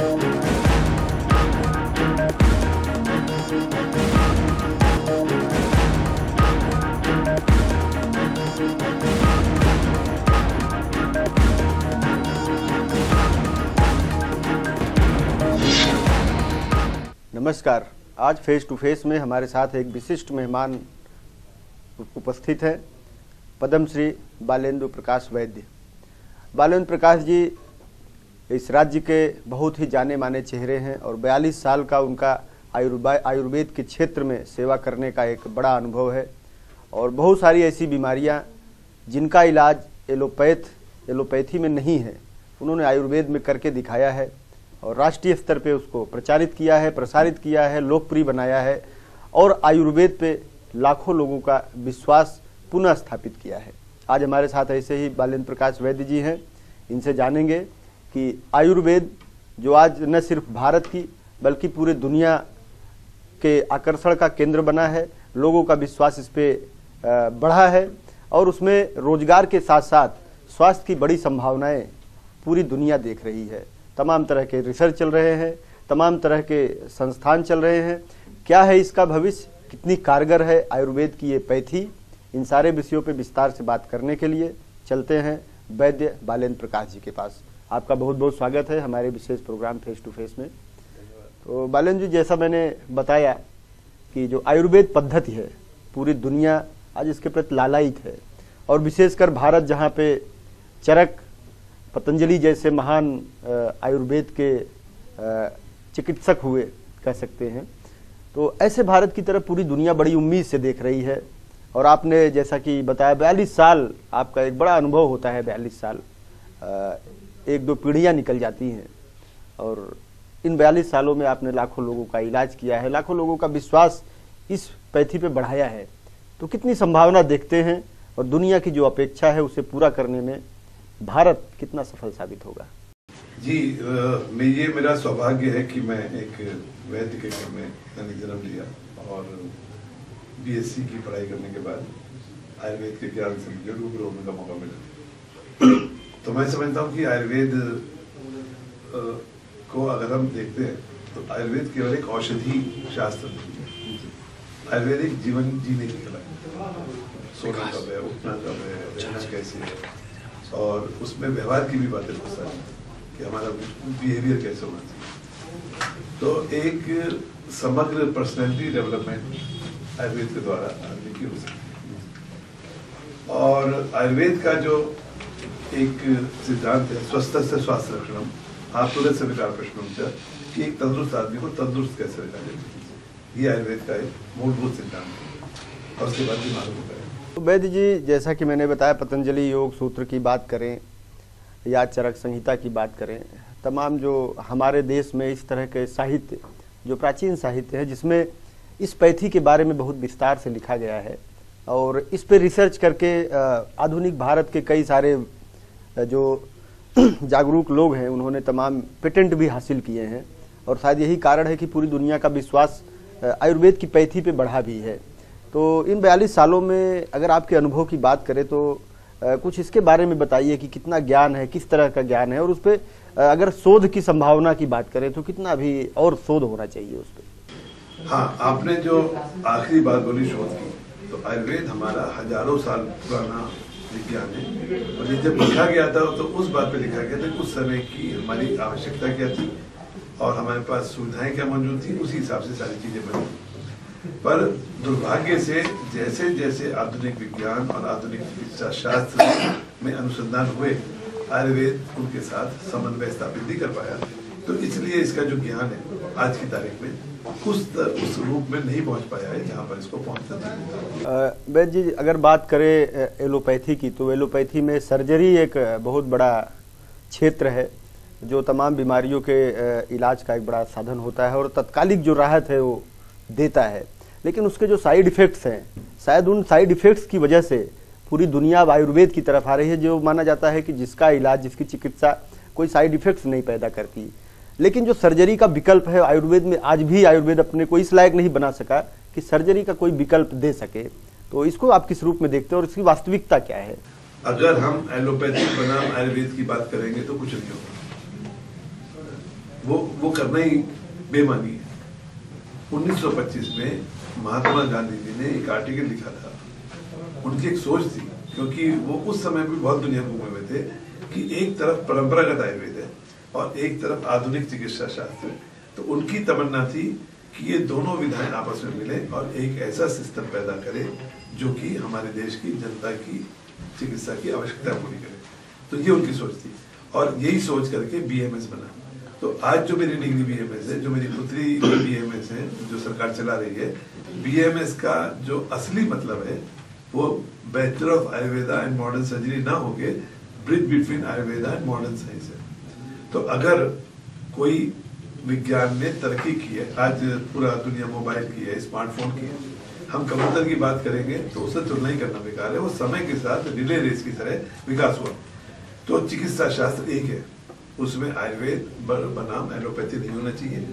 नमस्कार। आज face to face में हमारे साथ एक विशिष्ट मेहमान उपस्थित हैं, पद्मश्री बालेंद्र प्रकाश वैद्य। बालेंद्र प्रकाश जी इस राज्य के बहुत ही जाने माने चेहरे हैं और 42 साल का उनका आयुर्वेद के क्षेत्र में सेवा करने का एक बड़ा अनुभव है और बहुत सारी ऐसी बीमारियाँ जिनका इलाज एलोपैथ, एलोपैथी में नहीं है, उन्होंने आयुर्वेद में करके दिखाया है और राष्ट्रीय स्तर पे उसको प्रचारित किया है, प्रसारित किया है, लोकप्रिय बनाया है और आयुर्वेद पे लाखों लोगों का विश्वास पुनः स्थापित किया है। आज हमारे साथ ऐसे ही बालेंद्र प्रकाश वैद्य जी हैं, इनसे जानेंगे कि आयुर्वेद, जो आज न सिर्फ़ भारत की, बल्कि पूरे दुनिया के आकर्षण का केंद्र बना है, लोगों का विश्वास इस पर बढ़ा है, और उसमें रोज़गार के साथ साथ स्वास्थ्य की बड़ी संभावनाएँ पूरी दुनिया देख रही है। तमाम तरह के रिसर्च चल रहे हैं, तमाम तरह के संस्थान चल रहे हैं। क्या है इसका भविष्य? कितनी कारगर है आयुर्वेद की ये पैथी? इन सारे विषयों पर विस्तार से बात करने के लिए चलते हैं वैद्य बालेंद्र प्रकाश जी के पास। आपका बहुत बहुत स्वागत है हमारे विशेष प्रोग्राम फेस टू फेस में। तो बालन जी, जैसा मैंने बताया कि जो आयुर्वेद पद्धति है, पूरी दुनिया आज इसके प्रति लालायित है। और विशेषकर भारत जहाँ पे चरक, पतंजलि जैसे महान आयुर्वेद के चिकित्सक हुए, कह सकते हैं। तो ऐसे भारत की तरफ़ पूरी दुनिया बड़ी उम्मीद से देख रही है। और आपने जैसा कि बताया, बयालीस साल आपका एक बड़ा अनुभव होता है, बयालीस साल। एक दो पीढ़ियाँ निकल जाती हैं। और इन बयालीस सालों में आपने लाखों लोगों का इलाज किया है, लाखों लोगों का विश्वास इस पैथी पे बढ़ाया है। तो कितनी संभावना देखते हैं और दुनिया की जो अपेक्षा है उसे पूरा करने में भारत कितना सफल साबित होगा? जी मैं ये, मेरा सौभाग्य है कि मैं एक वैद्य के घर में जन्म लिया और बीएससी की पढ़ाई करने के बाद आयुर्वेद के ज्ञान से मुझे रूबरू होने का मौका मिला। तो मैं समझता हूँ कि आयुर्वेद को अगर हम देखते हैं तो आयुर्वेद केवल एक औषधि शास्त्र नहीं है। आयुर्वेद एक जीवन जीने की कला है। सोना कब है, उठना कब है, रहना कैसे है? और उसमें व्यवहार की भी बातें बहुत सारी कि हमारा बिहेवियर कैसे होना चाहिए। तो एक समग्र पर्सनैलिटी डेवलपमेंट आयुर्वेद के द्वारा आदमी की हो सकती है। और आयुर्वेद का जो एक सिद्धांत है, स्वस्थ से स्वास्थ्य रक्षण आप तुरंत से विकार प्रश्न कि एक तंदुरुस्त आदमी को तंदुरुस्त कैसे रखा जाए। ये आयुर्वेद का एक मूलभूत सिद्धांत है, और उसके बाद भी मालूम होता है। तो वैद्य जी, जैसा कि मैंने बताया, पतंजलि योग सूत्र की बात करें या चरक संहिता की बात करें, तमाम जो हमारे देश में इस तरह के साहित्य, जो प्राचीन साहित्य है, जिसमें इस पैथी के बारे में बहुत विस्तार से लिखा गया है, और इस पर रिसर्च करके आधुनिक भारत के कई सारे जो जागरूक लोग हैं, उन्होंने तमाम पेटेंट भी हासिल किए हैं। और शायद यही कारण है कि पूरी दुनिया का विश्वास आयुर्वेद की पैथी पे बढ़ा भी है। तो इन बयालीस सालों में अगर आपके अनुभव की बात करें तो कुछ इसके बारे में बताइए कि कितना ज्ञान है, किस तरह का ज्ञान है, और उस पर अगर शोध की संभावना की बात करें तो कितना भी और शोध होना चाहिए उस पर हाँ आपने जो आखिरी बात बोली शोध की तो आयुर्वेद हमारा हज़ारों साल पुराना विज्ञान है। और ये जब लिखा गया था तो उस बात पे लिखा गया था उस समय की हमारी आवश्यकता क्या थी और हमारे पास सुविधाएँ क्या मौजूद थी, उसी हिसाब से सारी चीज़ें बनी। पर दुर्भाग्य से जैसे जैसे आधुनिक विज्ञान और आधुनिक चिकित्सा शास्त्र में अनुसंधान हुए, आयुर्वेद उनके साथ समन्वय स्थापित नहीं कर पाया। तो इसलिए इसका जो ज्ञान है, आज की तारीख में उस उस रूप में नहीं पहुँच पाया है जहाँ पर इसको पहुँचना वैद जी, अगर बात करें एलोपैथी की तो एलोपैथी में सर्जरी एक बहुत बड़ा क्षेत्र है, जो तमाम बीमारियों के इलाज का एक बड़ा साधन होता है और तत्कालिक जो राहत है वो देता है। लेकिन उसके जो साइड इफ़ेक्ट्स हैं, शायद उन साइड इफ़ेक्ट्स की वजह से पूरी दुनिया आयुर्वेद की तरफ़ आ रही है, जो माना जाता है कि जिसका इलाज, जिसकी चिकित्सा कोई साइड इफ़ेक्ट्स नहीं पैदा करती। लेकिन जो सर्जरी का विकल्प है आयुर्वेद में, आज भी आयुर्वेद अपने को इस लायक नहीं बना सका कि सर्जरी का कोई विकल्प दे सके। तो इसको आप किस रूप में देखते हैं और इसकी वास्तविकता क्या है? अगर हम एलोपैथी बनाम आयुर्वेद की बात करेंगे तो कुछ नहीं होगा। वो वो करना ही बेमानी है। 1925 में महात्मा गांधी जी ने एक आर्टिकल लिखा था। उनकी एक सोच थी, क्योंकि वो उस समय भी बहुत दुनिया घूमे हुए थे कि एक तरफ़ परंपरागत आयुर्वेद और एक तरफ़ आधुनिक चिकित्सा शास्त्र। तो उनकी तमन्ना थी कि ये दोनों विधाएँ आपस में मिले और एक ऐसा सिस्टम पैदा करे जो कि हमारे देश की जनता की चिकित्सा की आवश्यकता पूरी करे। तो ये उनकी सोच थी और यही सोच करके बीएमएस बना। तो आज जो मेरी डिग्री बीएमएस है, जो मेरी पुत्री बीएमएस है, जो सरकार चला रही है बीएमएस का जो असली मतलब है, वो bachelor of Ayurveda and modern surgery ना होके bridge between Ayurveda and modern science है। तो अगर कोई विज्ञान ने तरक्की की है, आज पूरा दुनिया मोबाइल की है, स्मार्टफ़ोन की है, हम कंप्यूटर की बात करेंगे तो उससे तुलना ही करना बेकार है। वो समय के साथ रिले रेस की तरह विकास हुआ। तो चिकित्सा शास्त्र एक है। उसमें आयुर्वेद बनाम, एलोपैथी नहीं होना चाहिए।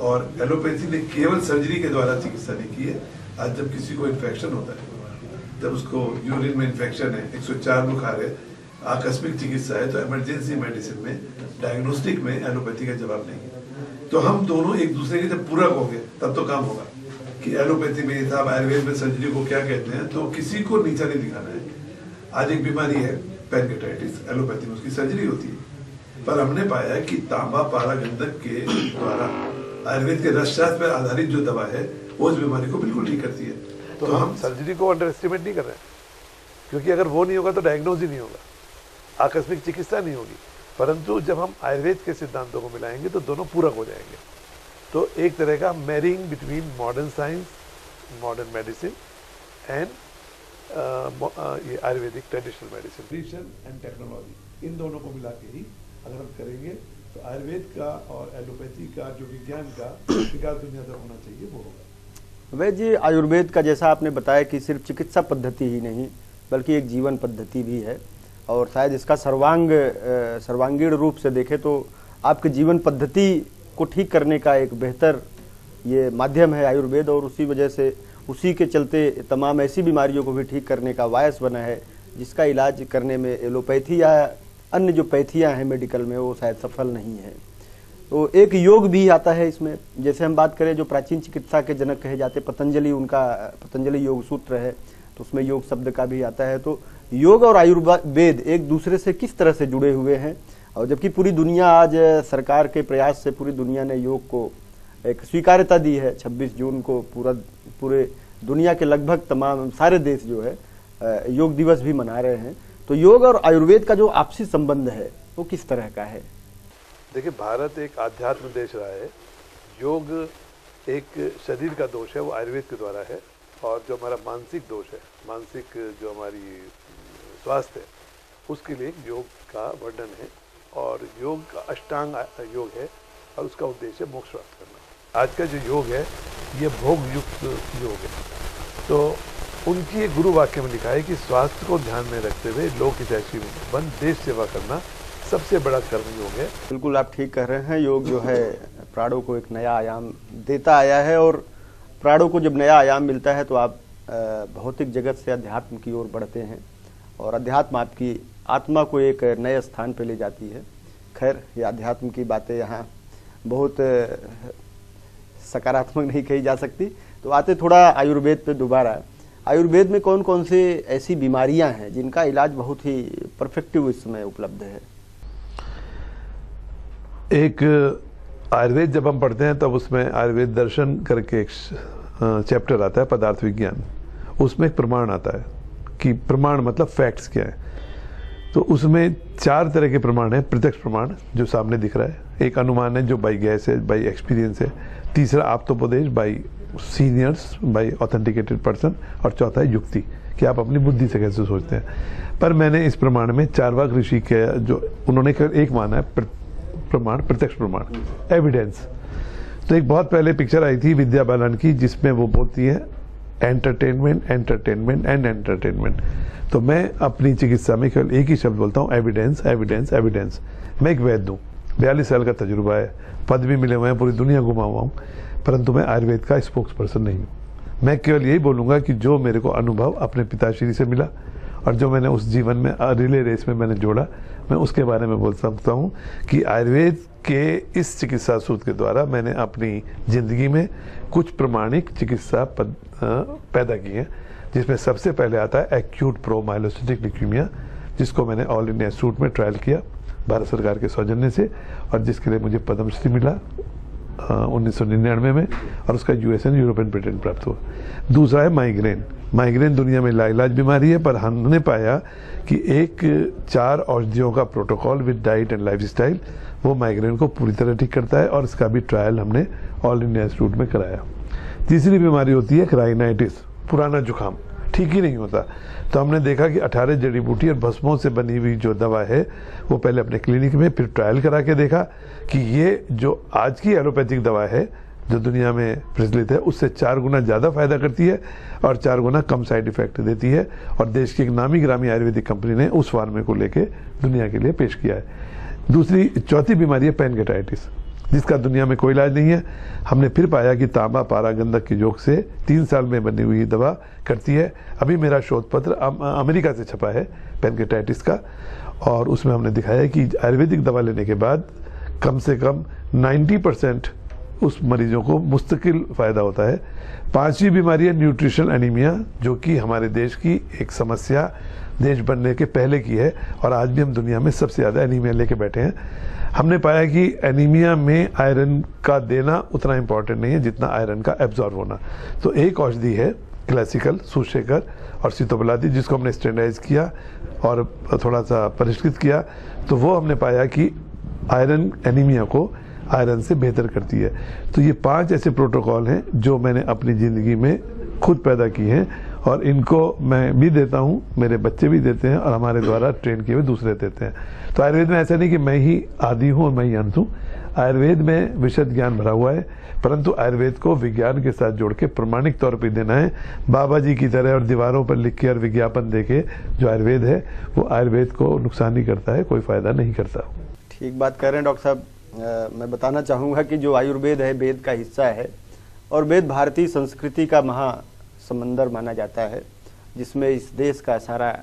और एलोपैथी ने केवल सर्जरी के द्वारा चिकित्सा नहीं की है। आज जब किसी को इन्फेक्शन होता है, जब उसको यूरिन में इन्फेक्शन है 104 बुखार है आकस्मिक चिकित्सा है तो इमरजेंसी मेडिसिन में डायग्नोस्टिक में एलोपैथी का जवाब नहीं है। तो हम दोनों एक दूसरे के जब पूरक होंगे तब तो काम होगा कि एलोपैथी में साहब आयुर्वेद में सर्जरी को क्या कहते हैं तो किसी को नीचा नहीं दिखाना है। आज एक बीमारी है पेनकेटाइटिस एलोपैथी में उसकी सर्जरी होती है। पर हमने पाया कि तांबा पारा गंधक के द्वारा आयुर्वेद के रसशास्त्र पर आधारित जो दवा है वो उस बीमारी को बिल्कुल ठीक करती है। तो, तो हम सर्जरी को अंडर एस्टिमेट नहीं कर रहे हैं। क्योंकि अगर वो नहीं होगा तो डायग्नोज ही नहीं होगा। आकस्मिक चिकित्सा नहीं होगी। परंतु जब हम आयुर्वेद के सिद्धांतों को मिलाएँगे तो दोनों पूरक हो जाएँगे। तो एक तरह का marrying between modern science modern medicine and ये Ayurvedic traditional medicine tradition and technology इन दोनों को मिला के ही अगर हम करेंगे तो आयुर्वेद का और एलोपैथी का जो विज्ञान का विकास दुनिया तक होना चाहिए वो होगा। वैद्य जी आयुर्वेद का जैसा आपने बताया कि सिर्फ़ चिकित्सा पद्धति ही नहीं बल्कि एक जीवन पद्धति भी है। और शायद इसका सर्वांग सर्वांगीण रूप से देखें तो आपके जीवन पद्धति को ठीक करने का एक बेहतर ये माध्यम है आयुर्वेद और उसी वजह से उसी के चलते तमाम ऐसी बीमारियों को भी ठीक करने का वायस बना है, जिसका इलाज करने में एलोपैथी या अन्य जो पैथियाँ हैं मेडिकल में, वो शायद सफल नहीं है। तो एक योग भी आता है इसमें। जैसे हम बात करें, जो प्राचीन चिकित्सा के जनक कहे जाते, पतंजलि, उनका, पतंजलि योग सूत्र है तो उसमें योग शब्द का भी आता है। तो योग और आयुर्वेद एक दूसरे से किस तरह से जुड़े हुए हैं? और जबकि पूरी दुनिया आज सरकार के प्रयास से पूरी दुनिया ने योग को एक स्वीकार्यता दी है। 26 जून को पूरा, पूरे दुनिया के लगभग तमाम, सारे देश जो है योग दिवस भी मना रहे हैं। तो योग और आयुर्वेद का जो आपसी संबंध है, वो किस तरह का है? देखिए, भारत एक आध्यात्म देश रहा है। योग एक शरीर का दोष है, वो आयुर्वेद के द्वारा है। और जो हमारा मानसिक दोष है, मानसिक जो हमारी स्वास्थ्य उसके लिए योग का वर्णन है और योग का अष्टांग योग है और उसका उद्देश्य मोक्ष प्राप्त करना। आज का जो योग है, ये भोग युक्त योग है। तो उनकी एक गुरु वाक्य में लिखा है कि स्वास्थ्य को ध्यान में रखते हुए लोक हितैषी बन देश सेवा करना सबसे बड़ा कर्म योग है। बिल्कुल आप ठीक कह रहे हैं, योग जो है, प्राणों को एक नया आयाम देता आया है और प्राणों को जब नया आयाम मिलता है तो आप भौतिक जगत से अध्यात्म की ओर बढ़ते हैं। और अध्यात्म आपकी आत्मा को एक नए स्थान पर ले जाती है। खैर, ये अध्यात्म की बातें यहाँ बहुत सकारात्मक नहीं कही जा सकती। तो आते थोड़ा आयुर्वेद पे दोबारा। आयुर्वेद में कौन कौन से ऐसी बीमारियाँ हैं जिनका इलाज बहुत ही परफेक्टिव इस समय उपलब्ध है? एक, आयुर्वेद जब हम पढ़ते हैं, तब उसमें आयुर्वेद दर्शन करके एक चैप्टर आता है, पदार्थ विज्ञान। उसमें एक प्रमाण आता है। कि प्रमाण मतलब फैक्ट्स क्या है? तो उसमें चार तरह के प्रमाण हैं प्रत्यक्ष प्रमाण जो सामने दिख रहा है। एक अनुमान है जो बाई गैस है बाई एक्सपीरियंस है। तीसरा आप्तोपदेश by seniors by authenticated person और चौथा है युक्ति कि आप अपनी बुद्धि से कैसे सोचते हैं। पर मैंने इस प्रमाण में चारवाक ऋषि के जो उन्होंने एक माना है प्र, प्रमाण प्रत्यक्ष प्रमाण एविडेंस तो एक बहुत पहले पिक्चर आई थी विद्या बालन की जिसमें वो बोलती है एंटरटेनमेंट एंटरटेनमेंट एंड एंटरटेनमेंट तो मैं अपनी चिकित्सा में केवल एक ही शब्द बोलता हूँ एविडेंस एविडेंस एविडेंस मैं एक वैद्य हूँ। बयालीस साल का तजुर्बा है। पद भी मिले हुए हैं, पूरी दुनिया घुमा हुआ हूँ। परंतु मैं आयुर्वेद का स्पोक्स पर्सन नहीं हूँ। मैं केवल यही बोलूँगा कि जो मेरे को अनुभव अपने पिताश्री से मिला और जो मैंने उस जीवन में रिले रेस में मैंने जोड़ा मैं उसके बारे में बोल सकता हूँ कि आयुर्वेद के इस चिकित्सा सूत्र के द्वारा मैंने अपनी ज़िंदगी में कुछ प्रमाणिक चिकित्सा पद, की है जिसमें सबसे पहले आता है एक्यूट प्रो माइलोसिटिक लिक्यूमिया जिसको मैंने ऑल इंडिया इंस्टीट्यूट में ट्रायल किया भारत सरकार के सौजन्य से और जिसके लिए मुझे पद्मश्री मिला उन्नीस सौ निन्यानवे में और उसका यूएसएन यूरोपियन पेटेंट प्राप्त हुआ। दूसरा है माइग्रेन माइग्रेन दुनिया में लाइलाज बीमारी है, पर हमने पाया कि एक, चार औषधियों का protocol with diet and lifestyle, वो माइग्रेन को पूरी तरह ठीक करता है और इसका भी ट्रायल हमने ऑल इंडिया इंस्टीट्यूट में कराया। तीसरी बीमारी होती है क्राइनाइटिस पुराना जुकाम, ठीक ही नहीं होता। तो हमने देखा कि 18 जड़ी बूटी और भस्मों से बनी हुई जो दवा है, वो पहले अपने क्लिनिक में, फिर ट्रायल करा के देखा कि ये जो आज की एलोपैथिक दवा है जो दुनिया में प्रचलित है, उससे चार गुना ज़्यादा फ़ायदा करती है और चार गुना कम साइड इफ़ेक्ट देती है। और देश की एक नामी ग्रामी आयुर्वेदिक कंपनी ने उस फार्मे को लेके दुनिया के लिए पेश किया है। दूसरी, चौथी बीमारी है पेनगेटाइटिस जिसका दुनिया में कोई इलाज नहीं है। हमने फिर पाया कि तांबा पारा गंधक की जोक से तीन साल में बनी हुई दवा करती है। अभी मेरा शोध पत्र अमेरिका से छपा है पेनकेटाइटिस का, और उसमें हमने दिखाया कि आयुर्वेदिक दवा लेने के बाद कम से कम 90 परसेंट उस मरीजों को मुस्तकिल फ़ायदा होता है। पांचवी बीमारी है न्यूट्रिशन एनीमिया, जो कि हमारे देश की एक समस्या देश बनने के पहले की है, और आज भी हम दुनिया में सबसे ज़्यादा एनीमिया लेके बैठे हैं। हमने पाया कि एनीमिया में आयरन का देना उतना इंपॉर्टेंट नहीं है, जितना आयरन का एब्जॉर्व होना। तो एक औषधि है क्लासिकल सुशेखर और सीतोबलादी जिसको हमने स्टैंडर्डाइज किया और थोड़ा सा परिष्कृत किया। तो वो हमने पाया कि आयरन एनीमिया को आयरन से बेहतर करती है। तो ये पाँच ऐसे प्रोटोकॉल हैं जो मैंने अपनी ज़िंदगी में खुद पैदा की हैं और इनको मैं भी देता हूँ, मेरे बच्चे भी देते हैं और हमारे द्वारा ट्रेन किए हुए दूसरे देते हैं। तो आयुर्वेद में ऐसा नहीं कि मैं ही आदि हूँ और मैं ही अंत हूँ। आयुर्वेद में विशद ज्ञान भरा हुआ है, परंतु आयुर्वेद को विज्ञान के साथ जोड़ के प्रमाणिक तौर पर देना है। बाबा जी की तरह और दीवारों पर लिख के और विज्ञापन दे के जो आयुर्वेद है, वो आयुर्वेद को नुकसान ही करता है, कोई फ़ायदा नहीं करता। ठीक बात कर रहे हैं डॉक्टर साहब। मैं बताना चाहूँगा कि जो आयुर्वेद है, वेद का हिस्सा है और वेद भारतीय संस्कृति का महा समंदर माना जाता है, जिसमें इस देश का सारा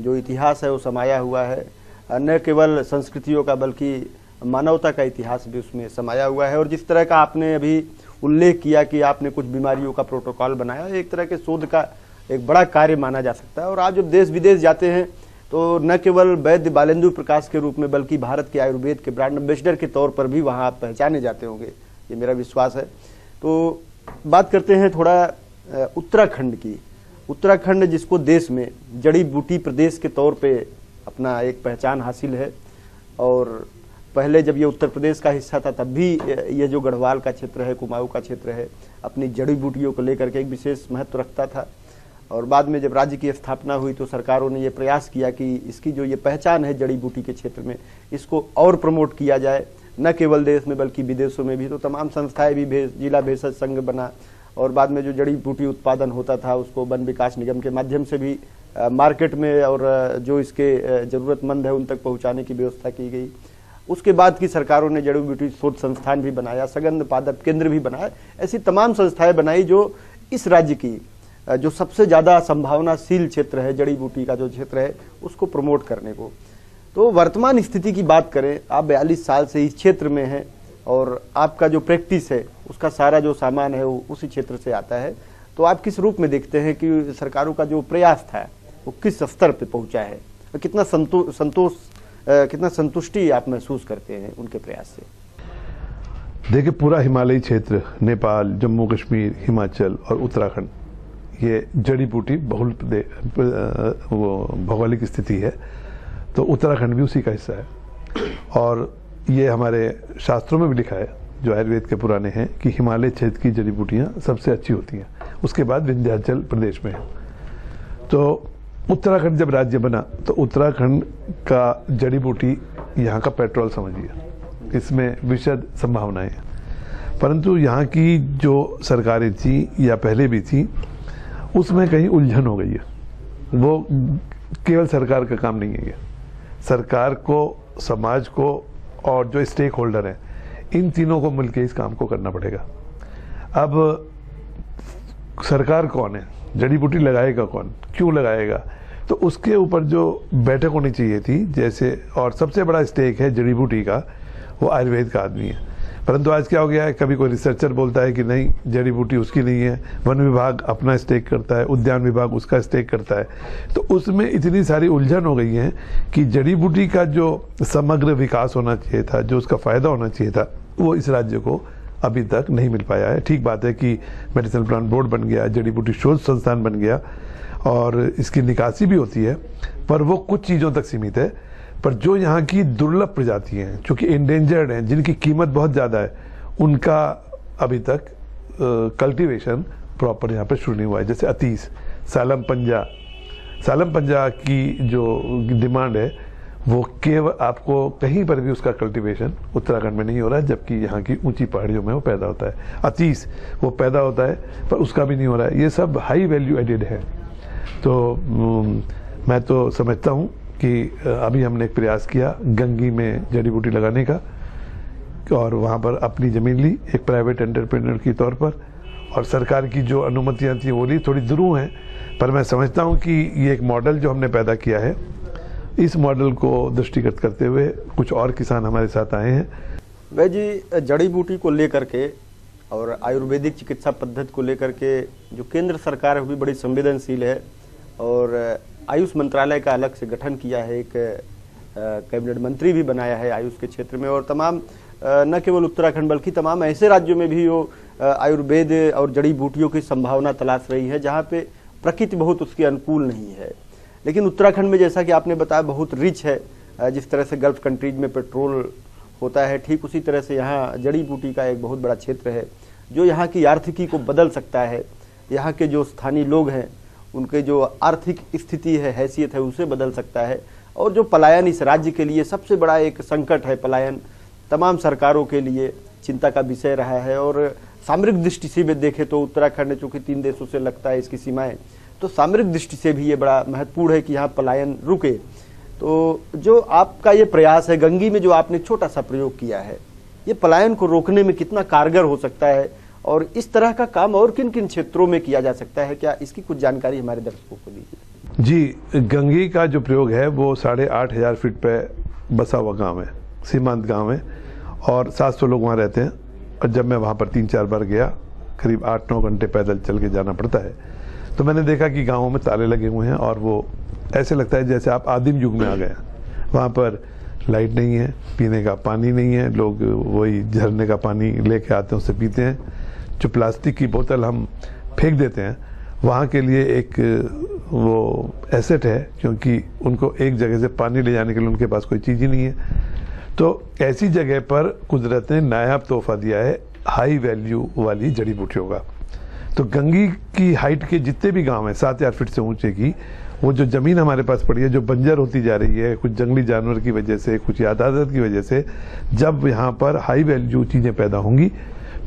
जो इतिहास है वो समाया हुआ है। न केवल संस्कृतियों का बल्कि मानवता का इतिहास भी उसमें समाया हुआ है। और जिस तरह का आपने अभी उल्लेख किया कि आपने कुछ बीमारियों का प्रोटोकॉल बनाया, एक तरह के शोध का एक बड़ा कार्य माना जा सकता है। और आप जब देश विदेश जाते हैं तो न केवल वैद्य बालेंदु प्रकाश के रूप में, बल्कि भारत के आयुर्वेद के ब्रांड एम्बेसडर के तौर पर भी वहाँ आप पहचाने जाते होंगे। ये मेरा विश्वास है। तो बात करते हैं थोड़ा उत्तराखंड की। उत्तराखंड जिसको देश में, जड़ी बूटी प्रदेश के तौर पे अपना एक पहचान हासिल है। और पहले जब ये उत्तर प्रदेश का हिस्सा था, तब भी ये जो गढ़वाल का क्षेत्र है, कुमाऊँ का क्षेत्र है, अपनी जड़ी बूटियों को लेकर के एक विशेष महत्व रखता था। और बाद में जब राज्य की स्थापना हुई तो सरकारों ने ये प्रयास किया कि इसकी जो ये पहचान है जड़ी बूटी के क्षेत्र में, इसको और प्रमोट किया जाए, न केवल देश में बल्कि विदेशों में भी। तो तमाम संस्थाएँ भी भेज, जिला भेषज संघ बना और बाद में जो जड़ी बूटी उत्पादन होता था, उसको वन विकास निगम के माध्यम से भी मार्केट में और जो इसके ज़रूरतमंद है उन तक पहुँचाने की व्यवस्था की गई। उसके बाद की सरकारों ने जड़ी बूटी शोध संस्थान भी बनाया, सगंध पादप केंद्र भी बनाया। ऐसी तमाम संस्थाएँ बनाई जो इस राज्य की जो सबसे ज़्यादा संभावनाशील क्षेत्र है, जड़ी बूटी का जो क्षेत्र है, उसको प्रमोट करने को। तो वर्तमान स्थिति की बात करें, आप बयालीस साल से इस क्षेत्र में हैं और आपका जो प्रैक्टिस है, उसका सारा जो सामान है, वो उसी क्षेत्र से आता है। तो आप किस रूप में देखते हैं कि सरकारों का जो प्रयास था, वो किस स्तर पर पहुँचा है? और कितना संतोष संतोष कितना संतुष्टि आप महसूस करते हैं उनके प्रयास से? देखिए, पूरा हिमालयी क्षेत्र, नेपाल जम्मू कश्मीर हिमाचल और उत्तराखंड ये जड़ी बूटी बहुल वो भौगोलिक स्थिति है तो उत्तराखंड भी उसी का हिस्सा है। और ये हमारे शास्त्रों में भी लिखा है, जो आयुर्वेद के पुराने हैं, कि हिमालय क्षेत्र की जड़ी बूटियाँ सबसे अच्छी होती हैं। उसके बाद विंध्याचल प्रदेश में है। तो उत्तराखंड जब राज्य बना तो उत्तराखंड का जड़ी बूटी यहाँ का पेट्रोल समझिए। इसमें विशद संभावनाएँ हैं। परंतु यहाँ की जो सरकारें थी या पहले भी थी उसमें कहीं उलझन हो गई है। वो केवल सरकार का काम नहीं है ये। सरकार को, समाज को और जो स्टेक होल्डर हैं, इन तीनों को मिलकर इस काम को करना पड़ेगा। अब सरकार कौन है? जड़ी बूटी लगाएगा कौन? क्यों लगाएगा? तो उसके ऊपर जो बैठक होनी चाहिए थी, जैसे और सबसे बड़ा स्टेक है जड़ी बूटी का, वो आयुर्वेद का आदमी है। परंतु आज क्या हो गया है? कभी कोई रिसर्चर बोलता है कि नहीं, जड़ी बूटी उसकी नहीं है, वन विभाग अपना स्टेक करता है, उद्यान विभाग उसका स्टेक करता है। तो उसमें इतनी सारी उलझन हो गई है कि जड़ी बूटी का जो समग्र विकास होना चाहिए था, जो उसका फ़ायदा होना चाहिए था, वो इस राज्य को अभी तक नहीं मिल पाया है। ठीक बात है कि मेडिसिनल प्लांट बोर्ड बन गया, जड़ी बूटी शोध संस्थान बन गया और इसकी निकासी भी होती है, पर वो कुछ चीज़ों तक सीमित है। पर जो यहाँ की दुर्लभ प्रजाति हैं, चूँकि इंडेंजर्ड हैं, जिनकी कीमत बहुत ज़्यादा है, उनका अभी तक कल्टीवेशन प्रॉपर यहाँ पर शुरू नहीं हुआ है। जैसे अतीस, सालम पंजा। सालम पंजा की जो डिमांड है, वो केवल आपको कहीं पर भी उसका कल्टीवेशन उत्तराखंड में नहीं हो रहा है, जबकि यहाँ की ऊँची पहाड़ियों में वो पैदा होता है। अतीस, वो पैदा होता है, पर उसका भी नहीं हो रहा है। ये सब हाई वैल्यू एडेड है। तो मैं तो समझता हूँ कि अभी हमने एक प्रयास किया गंगी में जड़ी बूटी लगाने का और वहाँ पर अपनी ज़मीन ली एक प्राइवेट एंटरप्रेन्योर के तौर पर और सरकार की जो अनुमतियाँ थी वो ली। थोड़ी दुरू हैं, पर मैं समझता हूँ कि ये एक मॉडल जो हमने पैदा किया है, इस मॉडल को दृष्टिगत करते हुए कुछ और किसान हमारे साथ आए हैं। वह जी, जड़ी बूटी को लेकर के और आयुर्वेदिक चिकित्सा पद्धति को लेकर के जो केंद्र सरकार है वो भी बड़ी संवेदनशील है और आयुष मंत्रालय का अलग से गठन किया है, एक कैबिनेट मंत्री भी बनाया है आयुष के क्षेत्र में, और तमाम न केवल उत्तराखंड बल्कि तमाम ऐसे राज्यों में भी वो आयुर्वेद और जड़ी बूटियों की संभावना तलाश रही है, जहाँ पे प्रकृति बहुत उसके अनुकूल नहीं है। लेकिन उत्तराखंड में जैसा कि आपने बताया, बहुत रिच है जिस तरह से गल्फ कंट्रीज़ में पेट्रोल होता है, ठीक उसी तरह से यहाँ जड़ी बूटी का एक बहुत बड़ा क्षेत्र है, जो यहाँ की आर्थिकी को बदल सकता है। यहाँ के जो स्थानीय लोग हैं उनके जो आर्थिक स्थिति है, हैसियत है, उसे बदल सकता है। और जो पलायन इस राज्य के लिए सबसे बड़ा एक संकट है पलायन, तमाम सरकारों के लिए चिंता का विषय रहा है। और सामरिक दृष्टि से भी देखें तो उत्तराखंड चूँकि तीन देशों से लगता है इसकी सीमाएँ तो सामरिक दृष्टि से भी ये बड़ा महत्वपूर्ण है कि यहाँ पलायन रुके। तो जो आपका ये प्रयास है, गंगी में जो आपने छोटा सा प्रयोग किया है, ये पलायन को रोकने में कितना कारगर हो सकता है? और इस तरह का काम और किन किन क्षेत्रों में किया जा सकता है? क्या इसकी कुछ जानकारी हमारे दर्शकों को दीजिए। जी, गंगी का जो प्रयोग है, वो साढ़े आठ हज़ार फीट पे बसा हुआ गाँव है, सीमांत गाँव है, और सात सौ लोग वहाँ रहते हैं। और जब मैं वहाँ पर तीन चार बार गया, करीब आठ नौ घंटे पैदल चल के जाना पड़ता है। तो मैंने देखा कि गाँवों में ताले लगे हुए हैं, और वो ऐसे लगता है जैसे आप आदिम युग में आ गए वहाँ पर लाइट नहीं है, पीने का पानी नहीं है, लोग वही झरने का पानी लेके आते हैं, उससे पीते हैं। जो प्लास्टिक की बोतल हम फेंक देते हैं, वहाँ के लिए एक, वो एसेट है, क्योंकि उनको एक जगह से पानी ले जाने के लिए उनके पास कोई चीज़ ही नहीं है। तो ऐसी जगह पर कुदरत ने नायाब तोहफा दिया है हाई वैल्यू वाली जड़ी बूटियों का। तो गंगी की हाइट के जितने भी गाँव हैं, सात हज़ार फीट से ऊँचे की, वो जो ज़मीन हमारे पास पड़ी है, जो बंजर होती जा रही है, कुछ जंगली जानवर की वजह से, कुछ यादादत की वजह से, जब यहाँ पर हाई वैल्यू चीज़ें पैदा होंगी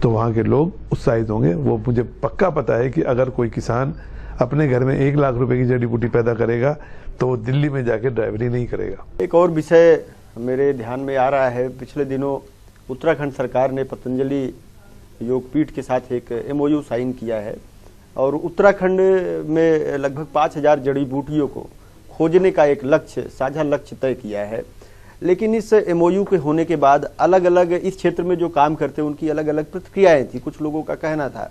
तो वहाँ के लोग उत्साहित होंगे। वो मुझे पक्का पता है कि अगर कोई किसान अपने घर में एक लाख रुपए की जड़ी बूटी पैदा करेगा तो वो दिल्ली में जाके ड्राइवरी नहीं करेगा। एक और विषय मेरे ध्यान में आ रहा है। पिछले दिनों उत्तराखंड सरकार ने पतंजलि योगपीठ के साथ एक एमओयू साइन किया है और उत्तराखंड में लगभग पाँच हज़ार जड़ी बूटियों को खोजने का एक लक्ष्य, साझा लक्ष्य तय किया है। लेकिन इस एमओयू के होने के बाद अलग अलग इस क्षेत्र में जो काम करते हैं, उनकी अलग अलग प्रतिक्रियाएँ थी। कुछ लोगों का कहना था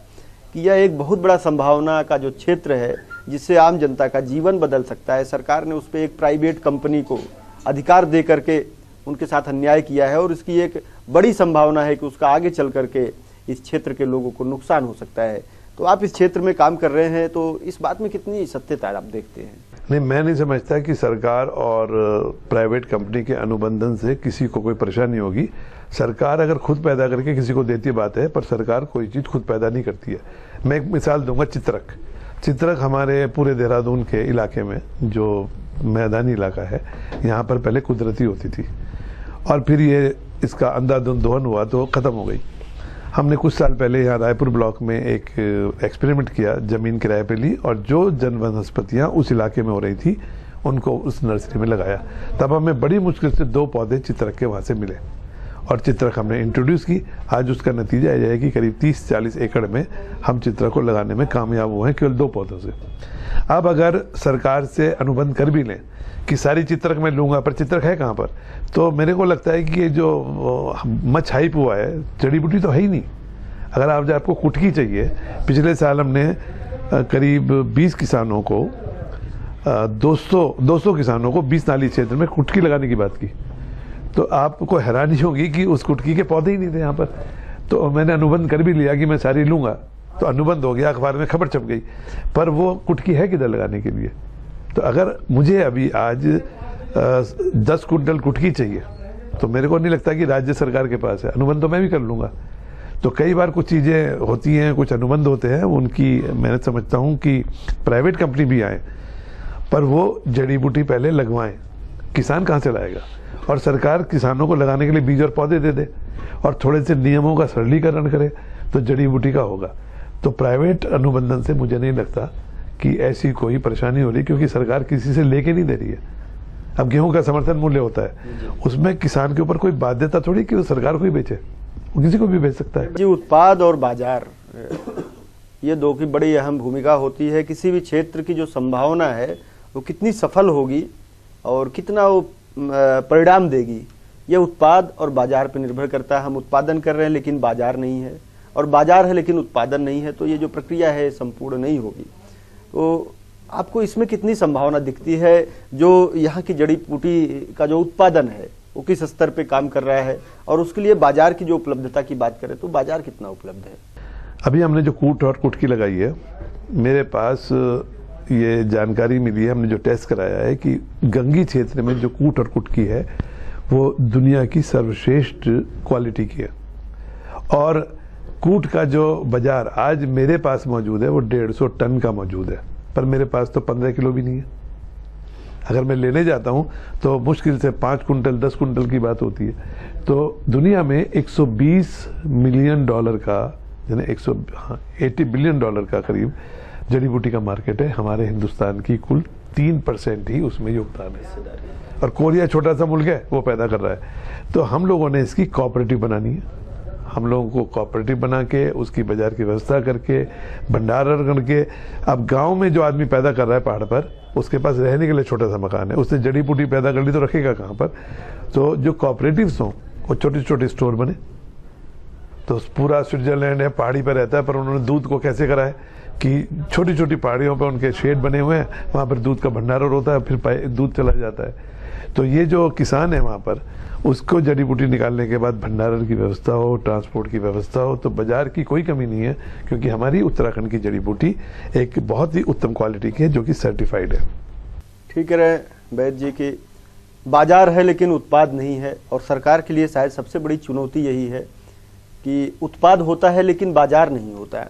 कि यह एक बहुत बड़ा संभावना का जो क्षेत्र है, जिससे आम जनता का जीवन बदल सकता है। सरकार ने उस पर एक प्राइवेट कंपनी को अधिकार दे करके उनके साथ अन्याय किया है और इसकी एक बड़ी संभावना है कि उसका आगे चल करके इस क्षेत्र के लोगों को नुकसान हो सकता है। तो आप इस क्षेत्र में काम कर रहे हैं तो इस बात में कितनी सत्यता आप देखते हैं? नहीं, मैं नहीं समझता कि सरकार और प्राइवेट कंपनी के अनुबंधन से किसी को कोई परेशानी होगी। सरकार अगर खुद पैदा करके किसी को देती बात है, पर सरकार कोई चीज़ खुद पैदा नहीं करती है। मैं एक मिसाल दूँगा चित्रक। चित्रक हमारे पूरे देहरादून के इलाके में, जो मैदानी इलाका है, यहाँ पर पहले कुदरती होती थी। और फिर ये इसका अंधाधुंध दोहन हुआ तो ख़त्म हो गई। हमने कुछ साल पहले यहाँ रायपुर ब्लॉक में एक एक्सपेरिमेंट किया ज़मीन किराए पे ली और जो जन वनस्पतियाँ उस इलाके में हो रही थी, उनको उस नर्सरी में लगाया। तब हमें बड़ी मुश्किल से दो पौधे चित्रक के वहाँ से मिले और चित्रक हमने इंट्रोड्यूस की। आज उसका नतीजा यह है कि करीब 30-40 एकड़ में हम चित्रक को लगाने में कामयाब हुए हैं केवल दो पौधों से। अब अगर सरकार से अनुबंध कर भी लें कि सारी चित्रक मैं लूँगा, पर चित्रक है कहाँ पर? तो मेरे को लगता है कि ये जो मच हाइप हुआ है जड़ी बूटी तो है ही नहीं। अगर आप आपको कुटकी चाहिए, पिछले साल हमने करीब 20 किसानों को 200 200 किसानों को 20 नाली क्षेत्र में कुटकी लगाने की बात की। तो आपको हैरानी होगी कि उस कुटकी के पौधे ही नहीं थे यहाँ पर। तो मैंने अनुबंध कर भी लिया कि मैं सारी लूँगा। तो अनुबंध हो गया, अखबार में खबर छप गई। पर वो कुटकी है किधर लगाने के लिए? तो अगर मुझे अभी आज दस कुंटल कुटकी चाहिए तो मेरे को नहीं लगता कि राज्य सरकार के पास है। अनुबंध तो मैं भी कर लूँगा। तो कई बार कुछ चीज़ें होती हैं, कुछ अनुबंध होते हैं, उनकी मैं समझता हूँ कि प्राइवेट कंपनी भी आए, पर वो जड़ी बूटी पहले लगवाएँ, किसान कहाँ से लाएगा? और सरकार किसानों को लगाने के लिए बीज और पौधे दे दे, और थोड़े से नियमों का सरलीकरण करे तो जड़ी बूटी का होगा। तो प्राइवेट अनुबंधन से मुझे नहीं लगता कि ऐसी कोई परेशानी हो रही क्योंकि सरकार किसी से लेके नहीं दे रही है। अब गेहूँ का समर्थन मूल्य होता है। उसमें किसान के ऊपर कोई बाध्यता थोड़ी कि वो सरकार को ही बेचे? वो किसी को भी बेच सकता है। जी उत्पाद और बाज़ार ये दो की बड़ी अहम भूमिका होती है। किसी भी क्षेत्र की जो संभावना है वो कितनी सफल होगी और कितना वो परिणाम देगी ये उत्पाद और बाज़ार पर निर्भर करता है। हम उत्पादन कर रहे हैं लेकिन बाज़ार नहीं है। और बाज़ार है लेकिन उत्पादन नहीं है तो ये जो प्रक्रिया है संपूर्ण नहीं होगी। तो आपको इसमें कितनी संभावना दिखती है जो यहाँ की जड़ी बूटी का जो उत्पादन है, वो किस स्तर पे काम कर रहा है और उसके लिए बाज़ार की जो उपलब्धता की बात करें तो बाज़ार कितना उपलब्ध है? अभी हमने जो कूट और कुटकी लगाई है, मेरे पास ये जानकारी मिली है, हमने जो टेस्ट कराया है कि गंगी क्षेत्र में जो कूट और कुटकी है, वो दुनिया की सर्वश्रेष्ठ क्वालिटी की है। और कूट का जो बाज़ार आज मेरे पास मौजूद है, वो डेढ़ सौ टन का मौजूद है, पर मेरे पास तो पंद्रह किलो भी नहीं है। अगर मैं लेने जाता हूँ तो मुश्किल से पाँच कुंटल दस कुंटल की बात होती है। तो दुनिया में 120 मिलियन डॉलर का, यानी एक सौ एटी बिलियन डॉलर का करीब जड़ी बूटी का मार्केट है। हमारे हिंदुस्तान की कुल तीन परसेंट ही उसमें योगदान है। और कोरिया छोटा सा मुल्क है, वो पैदा कर रहा है। तो हम लोगों ने इसकी कोऑपरेटिव बनानी है। हम लोगों को कॉपरेटिव बना के, उसकी बाज़ार की व्यवस्था करके भंडारण करके अब गाँव में जो आदमी पैदा कर रहा है पहाड़ पर, उसके पास रहने के लिए छोटा सा मकान है। उसने जड़ी बूटी पैदा कर ली तो रखेगा कहाँ पर? तो जो कॉपरेटिव हों, वो छोटे छोटे स्टोर बने। तो पूरा स्विट्जरलैंड है, पहाड़ी पर रहता है, पर उन्होंने दूध को कैसे करा है? कि छोटी छोटी पहाड़ियों पर उनके शेड बने हुए हैं, वहाँ पर दूध का भंडारण होता है, फिर दूध चला जाता है। तो ये जो किसान है वहाँ पर उसको जड़ी बूटी निकालने के बाद भंडारण की व्यवस्था हो, ट्रांसपोर्ट की व्यवस्था हो तो बाज़ार की कोई कमी नहीं है, क्योंकि हमारी उत्तराखंड की जड़ी बूटी एक बहुत ही उत्तम क्वालिटी की है, जो कि सर्टिफाइड है। ठीक है वैद जी, की बाज़ार है लेकिन उत्पाद नहीं है, और सरकार के लिए शायद सबसे बड़ी चुनौती यही है कि उत्पाद होता है लेकिन बाज़ार नहीं होता है,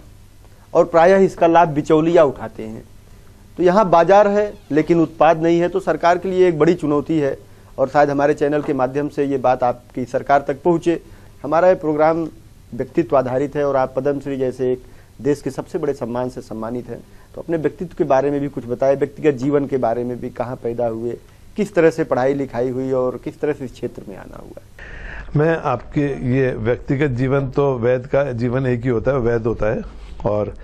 और प्रायः इसका लाभ बिचौलिया उठाते हैं। तो यहाँ बाज़ार है लेकिन उत्पाद नहीं है तो सरकार के लिए एक बड़ी चुनौती है और शायद हमारे चैनल के माध्यम से ये बात आपकी सरकार तक पहुँचे। हमारा ये प्रोग्राम व्यक्तित्व आधारित है और आप पद्मश्री जैसे एक देश के सबसे बड़े सम्मान से सम्मानित हैं। तो अपने व्यक्तित्व के बारे में भी कुछ बताए, व्यक्तिगत जीवन के बारे में भी, कहाँ पैदा हुए, किस तरह से पढ़ाई लिखाई हुई और किस तरह से इस क्षेत्र में आना हुआ मैं आपके ये व्यक्तिगत जीवन तो वैद का जीवन एक ही होता है, वैद होता है और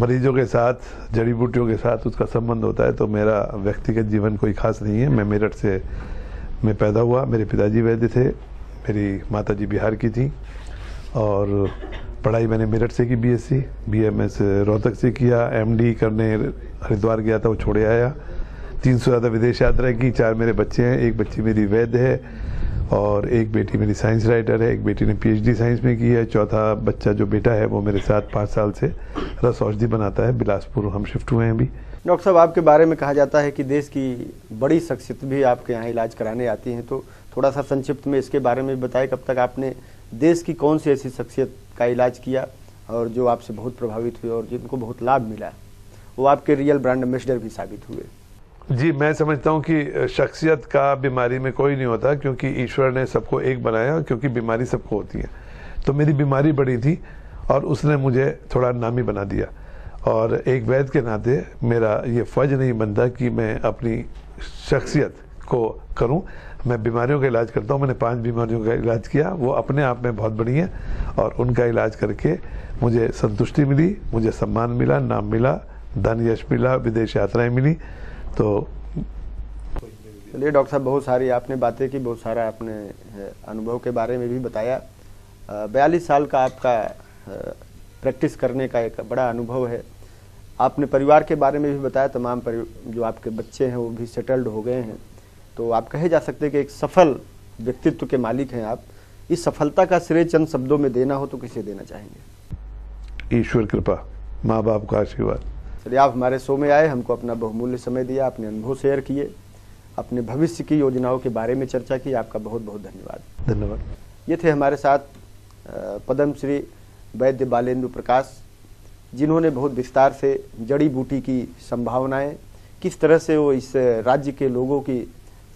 मरीजों के साथ, जड़ी बूटियों के साथ उसका संबंध होता है तो मेरा व्यक्तिगत जीवन कोई खास नहीं है। मैं मेरठ से मैं पैदा हुआ, मेरे पिताजी वैद्य थे, मेरी माताजी बिहार की थी, और पढ़ाई मैंने मेरठ से की बीएससी बीएमएस रोहतक से किया एमडी करने हरिद्वार गया था, वो छोड़े आया। तीन सौ ज़्यादा विदेश यात्रा की, चार मेरे बच्चे हैं, एक बच्ची मेरी वैद्य है, और एक बेटी मेरी साइंस राइटर है, एक बेटी ने पीएचडी साइंस में की है, चौथा बच्चा जो बेटा है, वो मेरे साथ पाँच साल से रस औषधि बनाता है, बिलासपुर हम शिफ्ट हुए हैं अभी। डॉक्टर साहब, आपके बारे में कहा जाता है कि देश की बड़ी शख्सियत भी आपके यहाँ इलाज कराने आती हैं तो थोड़ा सा संक्षिप्त में इसके बारे में बताए, कब तक आपने देश की कौन सी ऐसी शख्सियत का इलाज किया और जो आपसे बहुत प्रभावित हुए और जिनको बहुत लाभ मिला, वो आपके रियल ब्रांड एम्बेसडर भी साबित हुए। जी, मैं समझता हूँ कि शख्सियत का बीमारी में कोई नहीं होता क्योंकि ईश्वर ने सबको एक बनाया क्योंकि बीमारी सबको होती है। तो मेरी बीमारी बड़ी थी और उसने मुझे थोड़ा नामी बना दिया। और एक वैद के नाते मेरा ये फ़र्ज़ नहीं बनता कि मैं अपनी शख्सियत को करूँ। मैं बीमारियों का इलाज करता हूँ। मैंने पाँच बीमारियों का इलाज किया। वो अपने आप में बहुत बड़ी हैं और उनका इलाज करके मुझे संतुष्टि मिली, मुझे सम्मान मिला, नाम मिला धन यश मिला, विदेश यात्राएँ मिली। तो चलिए डॉक्टर साहब, बहुत सारी आपने बातें की, बहुत सारा आपने अनुभव के बारे में भी बताया। बयालीस साल का आपका प्रैक्टिस करने का एक बड़ा अनुभव है। आपने परिवार के बारे में भी बताया तमाम जो आपके बच्चे हैं वो भी सेटल्ड हो गए हैं। तो आप कहे जा सकते हैं कि एक सफल व्यक्तित्व के मालिक हैं आप। इस सफलता का श्रेय चंद शब्दों में देना हो तो किसे देना चाहेंगे? ईश्वर कृपा माँ बाप का आशीर्वाद। चलिए आप हमारे शो में आए हमको अपना बहुमूल्य समय दिया अपने अनुभव शेयर किए अपने भविष्य की योजनाओं के बारे में चर्चा की आपका बहुत बहुत धन्यवाद। धन्यवाद। ये थे हमारे साथ पद्म श्री वैद्य बालेंद्र प्रकाश, जिन्होंने बहुत विस्तार से जड़ी बूटी की संभावनाएँ, किस तरह से वो इस राज्य के लोगों की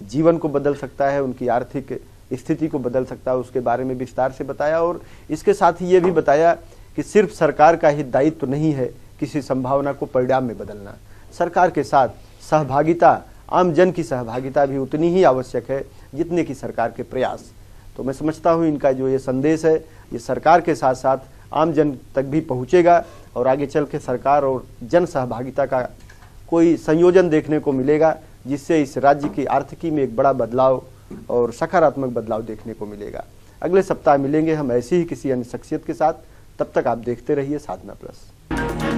जीवन को बदल सकता है, उनकी आर्थिक स्थिति को बदल सकता है, उसके बारे में विस्तार से बताया और इसके साथ ही ये भी बताया कि सिर्फ़ सरकार का ही दायित्व तो नहीं है किसी संभावना को परिणाम में बदलना। सरकार के साथ सहभागिता, आम जन की सहभागिता भी उतनी ही आवश्यक है जितने की सरकार के प्रयास। तो मैं समझता हूँ इनका जो ये संदेश है, ये सरकार के साथ साथ आम जन तक भी पहुँचेगा और आगे चल के सरकार और जन सहभागिता का कोई संयोजन देखने को मिलेगा, जिससे इस राज्य की आर्थिकी में एक बड़ा बदलाव और सकारात्मक बदलाव देखने को मिलेगा। अगले सप्ताह मिलेंगे हम ऐसी ही किसी अन्य शख्सियत के साथ। तब तक आप देखते रहिए साधना प्लस।